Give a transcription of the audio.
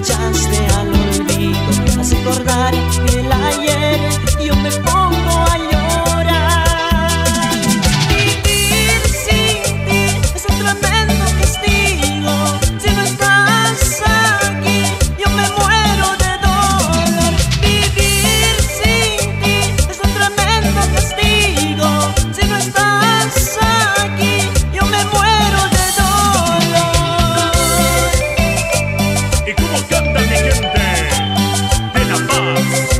chance banda mi gente de La Paz.